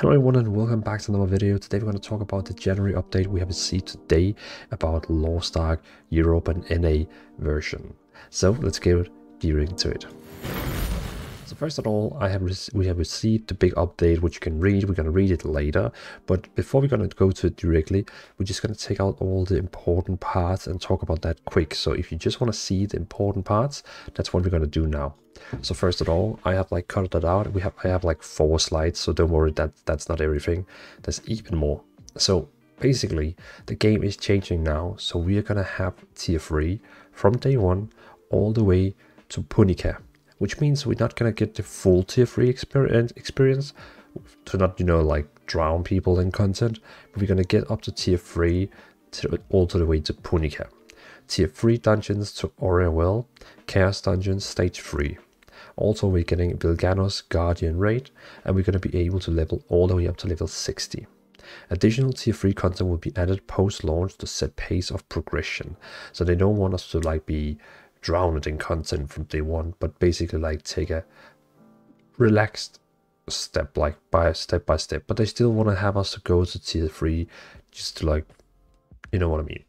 Hello everyone and welcome back to another video. Today we're going to talk about the January update we have received today about Lost Ark Europe and NA version. So let's get into it. First of all, I have we have received the big update which you can read. We're going to read it later, but before we're going to go to it directly, we're just going to take out all the important parts and talk about that quick. So if you just want to see the important parts, that's what we're going to do now. So first of all, I have like cut that out. We have I have like four slides, so don't worry that that's not everything. There's even more. So basically, the game is changing now. So we are gonna have tier three from day one all the way to Punika which means we're not gonna get the full tier 3 experience, to not, you know, like drown people in content, but we're gonna get up to tier 3 to, all to the way to Punika. Tier 3 dungeons to Well, Chaos Dungeons stage 3. Also we're getting Velganos Guardian raid, and we're going to be able to level all the way up to level 60. Additional tier 3 content will be added post-launch to set pace of progression. So they don't want us to like be drown it in content from day one, but basically like take a relaxed step, like by step by step. But they still want to have us to go to tier three, just to like, you know what I mean.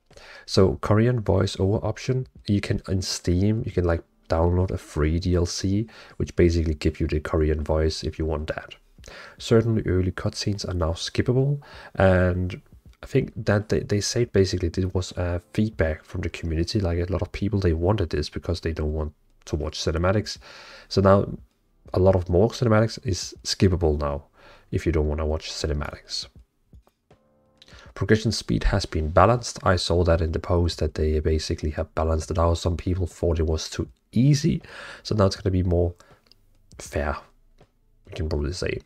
So Korean voiceover option, you can in Steam, you can like download a free DLC, which basically give you the Korean voice if you want that. Certainly early cutscenes are now skippable, and I think that they, they said basically this was uh, feedback from the community. Like a lot of people, they wanted this because they don't want to watch cinematics. So now a lot of more cinematics is skippable now if you don't want to watch cinematics. Progression speed has been balanced. I saw that in the post that they basically have balanced it out. Some people thought it was too easy. So now it's going to be more fair, we can probably say.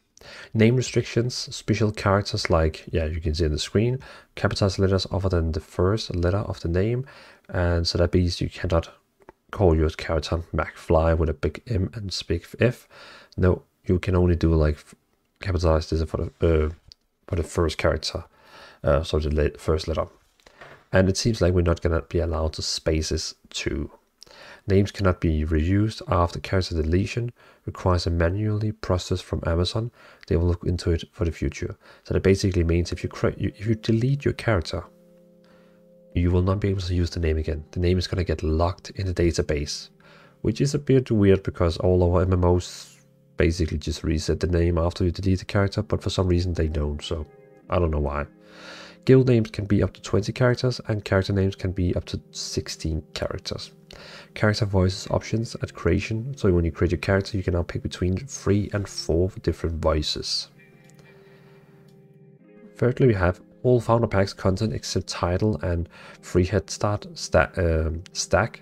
Name restrictions, special characters like, yeah, you can see on the screen, capitalized letters other than the first letter of the name. And so that means you cannot call your character MacFly with a big M and big F. No, you can only do like capitalize this for the, uh, for the first character, uh, so the first letter. And it seems like we're not going to be allowed to spaces too. Names cannot be reused after character deletion, requires a manually process from Amazon. They will look into it for the future. So that basically means if you, if you delete your character, you will not be able to use the name again. The name is going to get locked in the database, which is a bit weird because all our MMOs basically just reset the name after you delete the character, but for some reason they don't, so I don't know why. Guild names can be up to 20 characters and character names can be up to 16 characters. Character voices options at creation, so when you create your character you can now pick between 3 and 4 different voices. Thirdly we have all founder packs content except title and free head start sta um, stack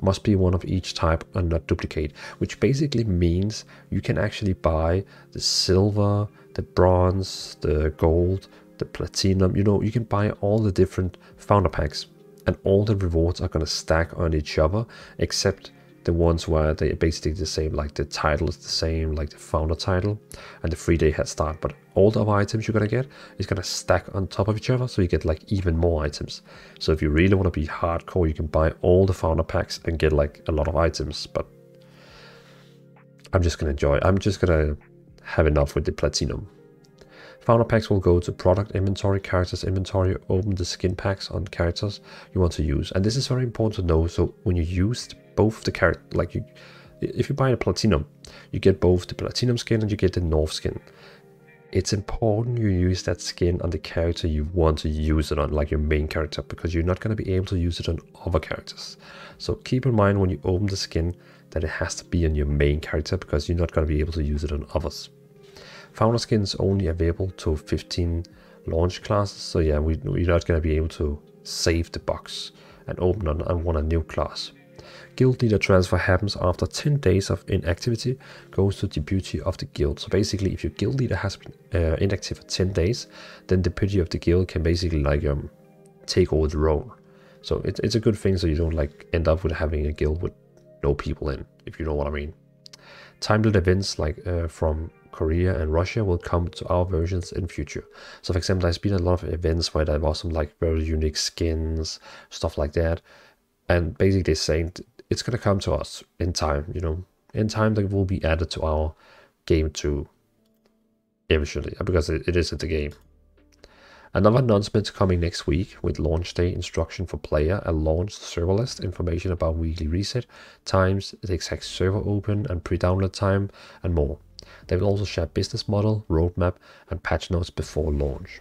must be one of each type and not duplicate, which basically means you can actually buy the silver, the bronze, the gold, the platinum, you know, you can buy all the different founder packs and all the rewards are going to stack on each other except the ones where they're basically the same like the title is the same like the founder title and the free day head start. But all the other items you're gonna get is gonna stack on top of each other so you get like even more items. So if you really want to be hardcore you can buy all the founder packs and get like a lot of items but i'm just gonna enjoy i'm just gonna have enough with the platinum Founder packs will go to product inventory, characters inventory, open the skin packs on characters you want to use. And this is very important to know. So when you use both the character, like you, if you buy a platinum, you get both the platinum skin and you get the north skin. It's important you use that skin on the character you want to use it on, like your main character, because you're not going to be able to use it on other characters. So keep in mind when you open the skin that it has to be on your main character because you're not going to be able to use it on others. Founder skins only available to 15 launch classes. So yeah, we, we're not going to be able to save the box and open on, on one a new class. Guild leader transfer happens after 10 days of inactivity, goes to deputy of the guild. So basically, if your guild leader has been uh, inactive for 10 days, then the deputy of the guild can basically like um, take over the role. So it, it's a good thing so you don't like end up with having a guild with no people in, if you know what I mean. Timed events like uh, from Korea and Russia will come to our versions in future. So for example, there's been a lot of events where there was some like very unique skins, stuff like that. And basically saying it's going to come to us in time, you know, in time that will be added to our game too. eventually uh, because it, it is in the game. Another announcement coming next week with launch day instruction for player, a launch server list, information about weekly reset, times, the exact server open and pre-download time, and more. They will also share business model, roadmap, and patch notes before launch.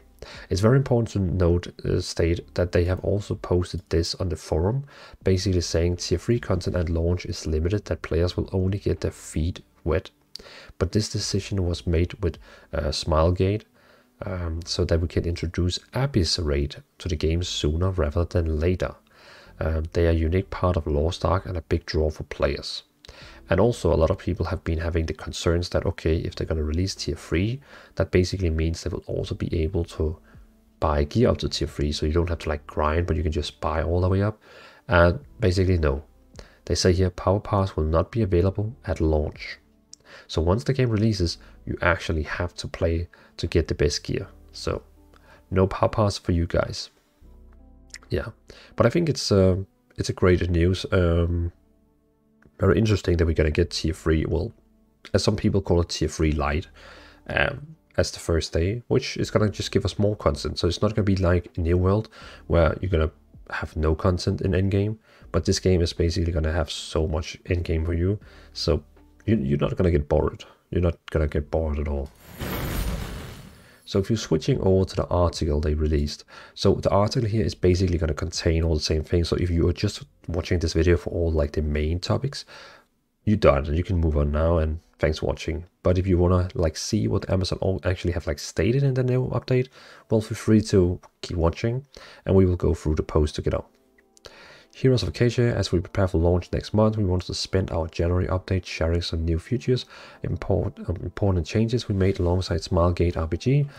It's very important to note, uh, state that they have also posted this on the forum, basically saying tier 3 content at launch is limited, that players will only get their feet wet. But this decision was made with uh, Smilegate, um, so that we can introduce Abyss Raid to the game sooner rather than later. Um, they are a unique part of Lost Ark and a big draw for players. And also a lot of people have been having the concerns that, okay, if they're going to release tier 3, that basically means they will also be able to buy gear up to tier 3, so you don't have to like grind, but you can just buy all the way up. And basically, no. They say here Power Pass will not be available at launch. So once the game releases, you actually have to play to get the best gear. So no power pass for you guys. Yeah, but I think it's uh, it's a great news. Um, very interesting that we're gonna get tier three. Well, as some people call it, tier three light, um, as the first day, which is gonna just give us more content. So it's not gonna be like New World where you're gonna have no content in endgame, but this game is basically gonna have so much endgame for you. So you, you're not gonna get bored. You're not gonna get bored at all. So if you're switching over to the article they released, so the article here is basically going to contain all the same things. So if you are just watching this video for all like the main topics, you're done and you can move on now and thanks for watching. But if you want to like see what Amazon actually have like stated in the new update, well feel free to keep watching and we will go through the post together. Heroes of Arkesia, as we prepare for launch next month, we wanted to spend our January update sharing some new features, important, um, important changes we made alongside Smilegate RPG,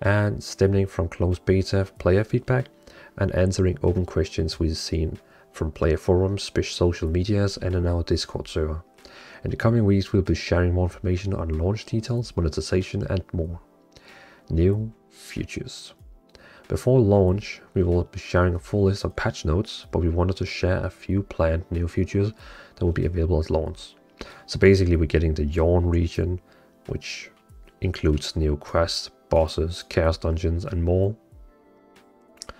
and stemming from closed beta player feedback, and answering open questions we've seen from player forums, social medias, and in our Discord server. In the coming weeks, we'll be sharing more information on launch details, monetization, and more. New features. Before launch, we will be sharing a full list of patch notes, but we wanted to share a few planned new features that will be available at launch. So basically we're getting the Yorn region, which includes new quests, bosses, chaos dungeons and more.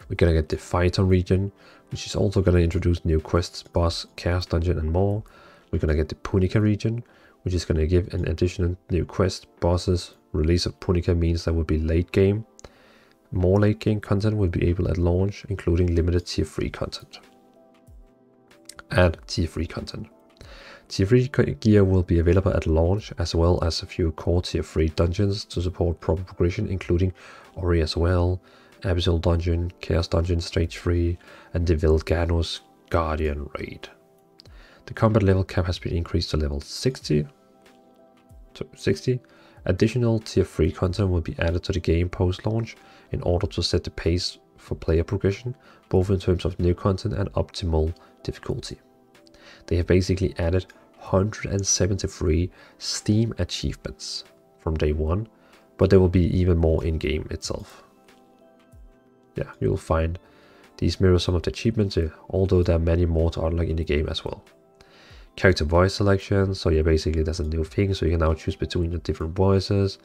We're gonna get the Feiton region, which is also gonna introduce new quests, boss, chaos dungeon and more. We're gonna get the Punika region, which is gonna give an additional new quest, bosses. Release of Punika means that will be late game more late game content will be able at launch, including limited tier 3 content. Add tier 3 content. Tier 3 gear will be available at launch, as well as a few core tier 3 dungeons to support proper progression, including Oreha's Well, Abyssal Dungeon, Chaos Dungeon Stage 3, and the Velganos Guardian Raid. The combat level cap has been increased to level 60. To 60. Additional tier 3 content will be added to the game post-launch, in order to set the pace for player progression, both in terms of new content and optimal difficulty. They have basically added 173 Steam achievements from day one, but there will be even more in-game itself. Yeah, you'll find these mirror some of the achievements, although there are many more to unlock in the game as well. Character voice selection, so yeah, basically that's a new thing, so you can now choose between the different voices.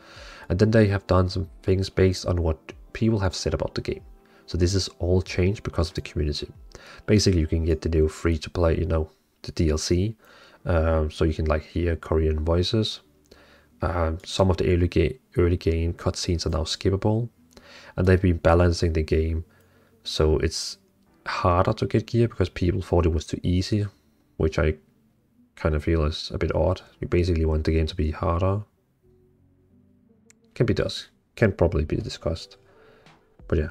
And then they have done some things based on what people have said about the game. So this is all changed because of the community. Basically, you can get the new free to play, you know, the DLC. Um, so you can like hear Korean voices. Um, some of the early, ga early game cutscenes are now skippable. And they've been balancing the game so it's harder to get gear because people thought it was too easy, which I kind of feel is a bit odd. You basically want the game to be harder. Can be done. Can probably be discussed. But yeah.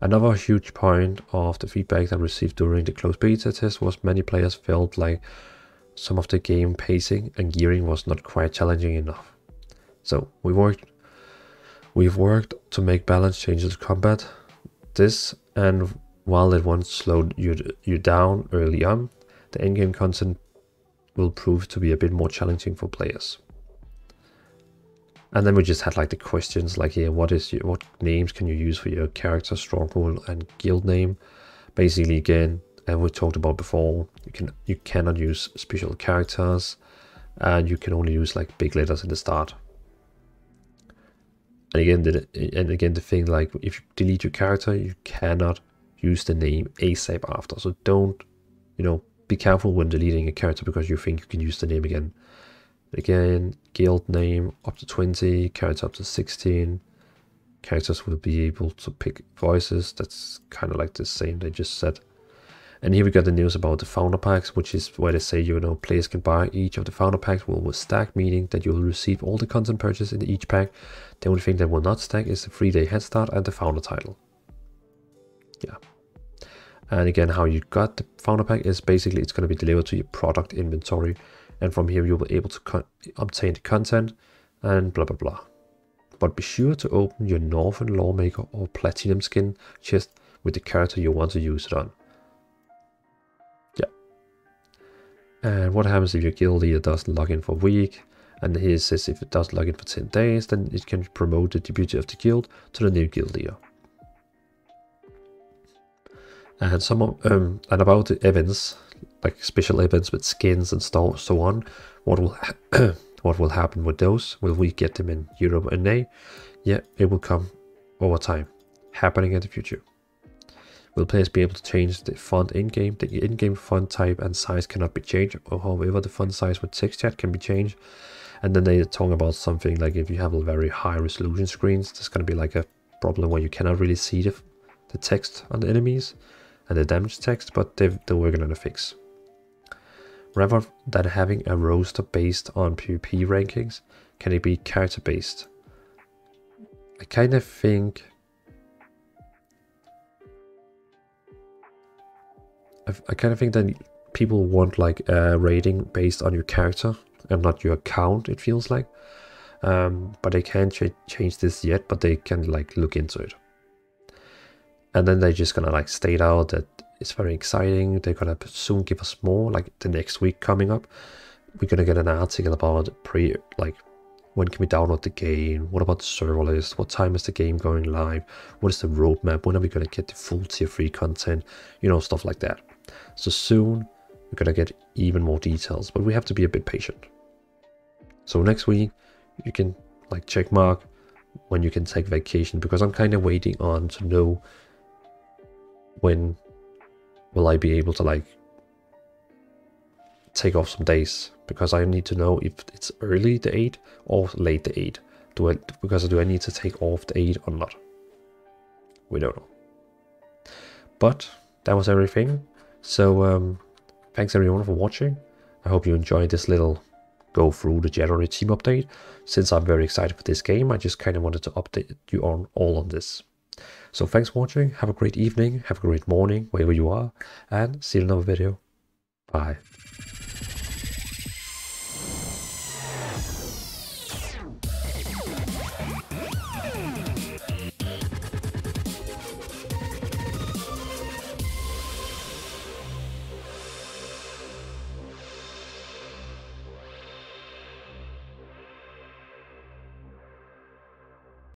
Another huge point of the feedback that I received during the closed beta test was many players felt like some of the game pacing and gearing was not quite challenging enough. So we worked we've worked to make balance changes to combat. This and while it once slowed you, you down early on, the in-game content will prove to be a bit more challenging for players. And then we just had like the questions like here, what is your, what names can you use for your character, stronghold and guild name? Basically again, and we talked about before, you can you cannot use special characters and you can only use like big letters in the start. And again, the, and again, the thing like if you delete your character, you cannot use the name ASAP after. So don't, you know, be careful when deleting a character because you think you can use the name again. Again, guild name up to 20, character up to 16. Characters will be able to pick voices. That's kind of like the same they just said. And here we got the news about the founder packs, which is where they say, you know, players can buy each of the founder packs will, stack, meaning that you will receive all the content purchased in each pack. The only thing that will not stack is the three day head start and the founder title. And again, how you got the founder pack is basically it's going to be delivered to your product inventory. And from here, you'll be able to obtain the content and blah, blah, blah. But be sure to open your Northern Lawmaker or Platinum skin chest with the character you want to use it on. Yeah. And what happens if your guild leader doesn't log in for a week? And here it says if it does log in for 10 days, then it can promote the deputy of the guild to the new guild leader and some of, um, and about the events like special events with skins and so, so on what will what will happen with those? Will we get them in europe? And nay yeah it will come over time happening in the future. Will players be able to change the font in-game? The in-game font type and size cannot be changed or however the font size with text chat can be changed. And then they talk about something like if you have a very high resolution screens there's going to be like a problem where you cannot really see the, the text on the enemies and the damage text, but they're working on a fix. Rather than having a roster based on PvP rankings, can it be character based? I kind of think... I, I kind of think that people want like a rating based on your character and not your account, it feels like. Um, but they can't ch change this yet, but they can like look into it and then they're just gonna like state out that it's very exciting. They're gonna soon give us more like the next week coming up. We're gonna get an article about pre like when can we download the game? What about the server list? What time is the game going live? What is the roadmap? When are we gonna get the full tier 3 content? You know stuff like that. So soon we're gonna get even more details but we have to be a bit patient. So next week you can like check mark when you can take vacation because i'm kind of waiting on to know when will I be able to like take off some days? Because I need to know if it's early the 8 or late the 8 do I because do I need to take off the 8 or not? We don't know. But that was everything. So um, thanks everyone for watching. I hope you enjoyed this little go through the January team update. Since I'm very excited for this game I just kind of wanted to update you on all on this so thanks for watching, have a great evening, have a great morning, wherever you are, and see you in another video. Bye.